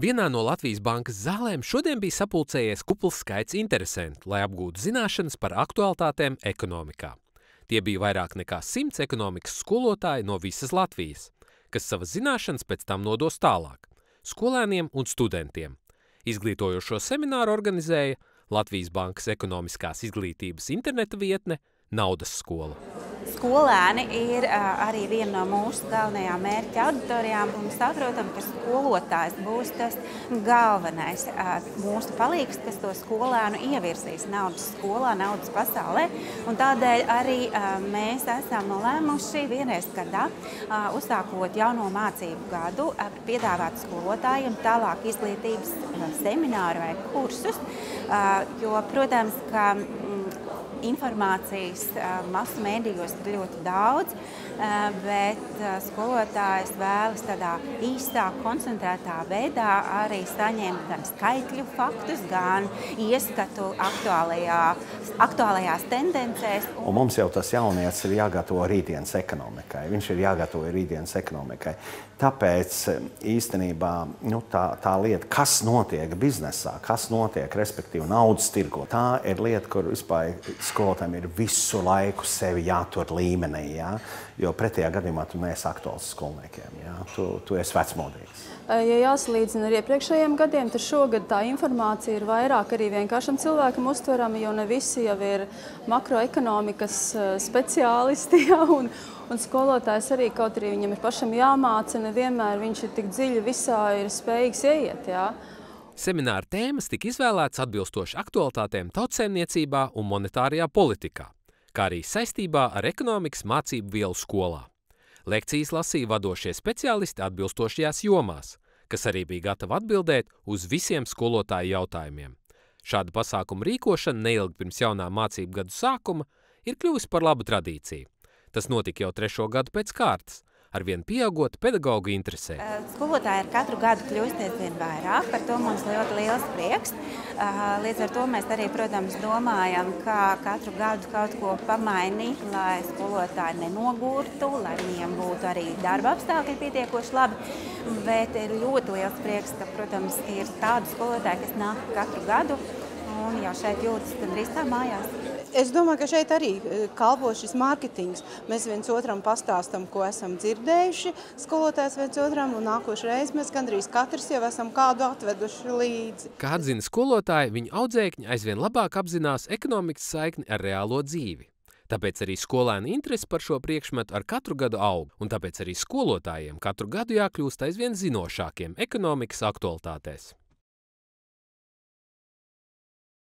Vienā no Latvijas bankas zālēm šodien bija sapulcējies kupls skaits interesantu, lai apgūtu zināšanas par aktualitātēm ekonomikā. Tie bija vairāk nekā simts ekonomikas skolotāji no visas Latvijas, kas savas zināšanas pēc tam nodos tālāk – skolēniem un studentiem. Izglītojošo semināru organizēja Latvijas Bankas ekonomiskās izglītības interneta vietne Naudas skola. Skolēni ir arī viena no mūsu galvenajām mērķa auditorijām. Mēs saprotam, ka skolotājs būs tas galvenais mūsu palīgs, kas to skolēnu ievirzīs naudas skolā, naudas pasaulē. Un tādēļ arī mēs esam nolēmuši vienreiz gadā, uzsākot jauno mācību gadu, piedāvāt skolotājiem tālāk izglītības semināru vai kursus. Jo, protams, ka informācijas masu mēdījos ļoti daudz, bet skolotājs vēlas tādā īstā, koncentrētā veidā arī saņemt gan skaitļu faktus, gan ieskatu aktuālajā, aktuālajās tendencēs. Un mums jau tas jaunieks ir jāgatavo rītdienas ekonomikai. Viņš ir jāgatavo rītdienas ekonomikai. Tāpēc īstenībā nu, tā, tā lieta, kas notiek biznesā, kas notiek, respektīvi naudas tirgo, tā ir lieta, kur vispār skolotājiem ir visu laiku sevi jātur līmenī. Ja? Jo pretējā gadījumā tu neesi aktuāls skolniekiem. Ja? Tu, tu esi vecmodīgs. Ja jāsalīdzina ar iepriekšējiem gadiem, tad šogad tā informācija ir vairāk arī vienkāršam cilvēkam uztverama, jo ne visi jau ir makroekonomikas speciālisti. Ja, un, Un skolotājs arī, kaut arī viņam ir pašam jāmāca, nevienmēr viņš ir tik dziļi visā ir spējīgs ieiet. Jā. Semināra tēmas tika izvēlētas atbilstoši aktualitātēm tautsēmniecībā un monetārajā politikā, kā arī saistībā ar ekonomikas mācību vielu skolā. Lekcijas lasīja vadošie speciālisti atbilstošajās jomās, kas arī bija gatavi atbildēt uz visiem skolotāju jautājumiem. Šāda pasākuma rīkošana neilgi pirms jaunā mācību gadu sākuma ir kļuvusi par labu tradīciju. Tas notika jau trešo gadu pēc kārtas, arvien pieaugot pedagoģu interesē. Skolotāji ar katru gadu kļūst aizvien vairāk, par to mums ļoti liels prieks. Līdz ar to mēs arī, protams, domājam, kā katru gadu kaut ko pamainīt, lai skolotāji nenogurtu, lai viņiem būtu arī darba apstākļi pietiekoši labi. Bet ir ļoti liels prieks, ka, protams, ir tādi skolotāji, kas nāk katru gadu un jau šeit jūtas gandrīz tā mājās. Es domāju, ka šeit arī e, kalpo šis mārketings. Mēs viens otram pastāstam, ko esam dzirdējuši, skolotājs viens otram, un nākošu reizi mēs gandrīz katrs jau esam kādu atveduši līdzi. Kā atzina skolotāji, viņu audzēkņi aizvien labāk apzinās ekonomikas saikni ar reālo dzīvi. Tāpēc arī skolēnu interesi par šo priekšmetu ar katru gadu aug, un tāpēc arī skolotājiem katru gadu jākļūst aizvien zinošākiem ekonomikas aktualitātēs.